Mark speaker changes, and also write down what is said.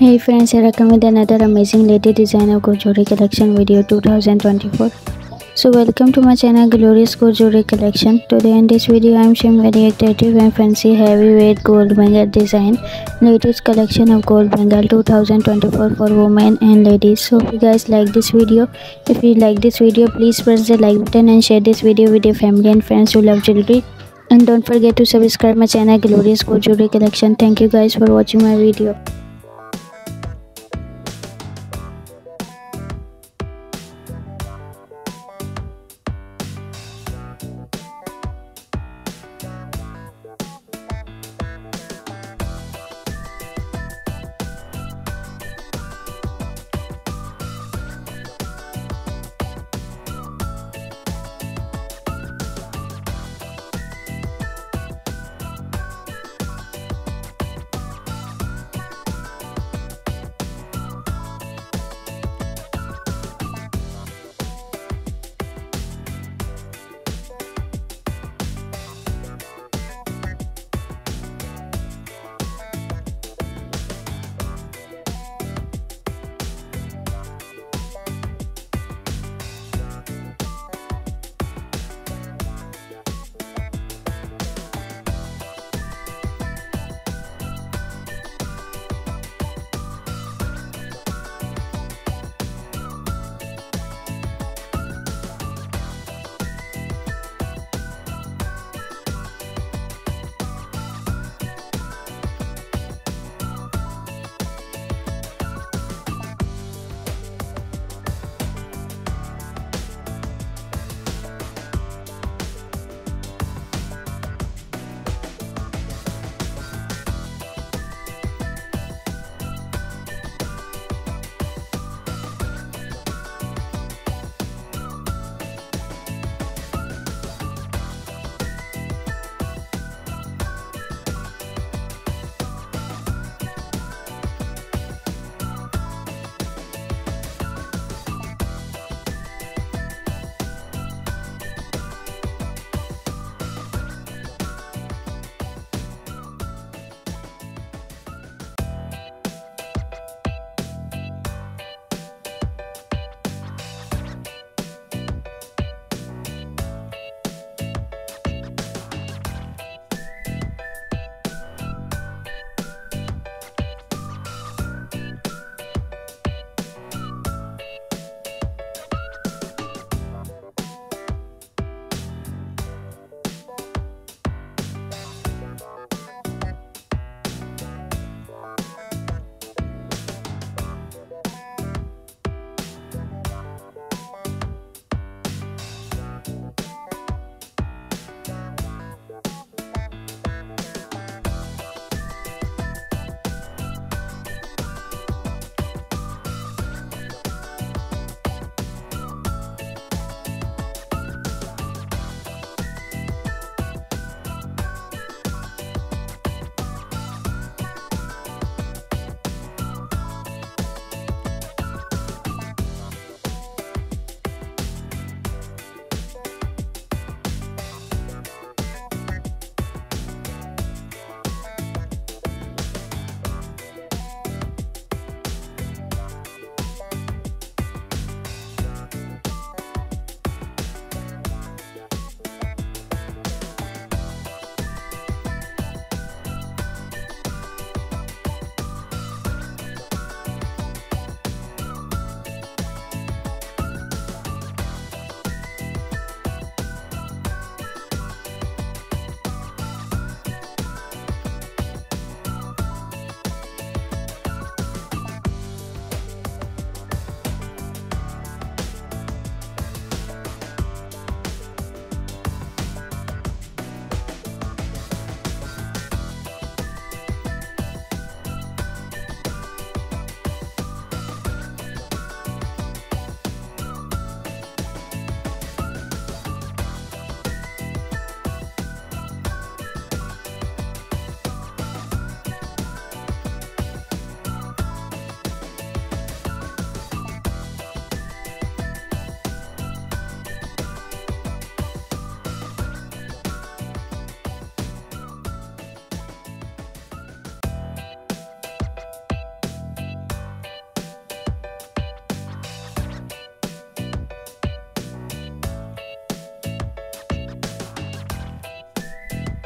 Speaker 1: Hey friends, here I come with another amazing lady designer Gojuri collection video 2024. So welcome to my channel Glorious Gold Jewellery Collection. Today in this video I am showing very attractive and fancy heavyweight gold bangle design. Latest collection of gold bangle 2024 for women and ladies. So if you guys like this video, if you like this video please press the like button and share this video with your family and friends who love jewelry. And don't forget to subscribe my channel Glorious Gold Jewellery Collection. Thank you guys for watching my video.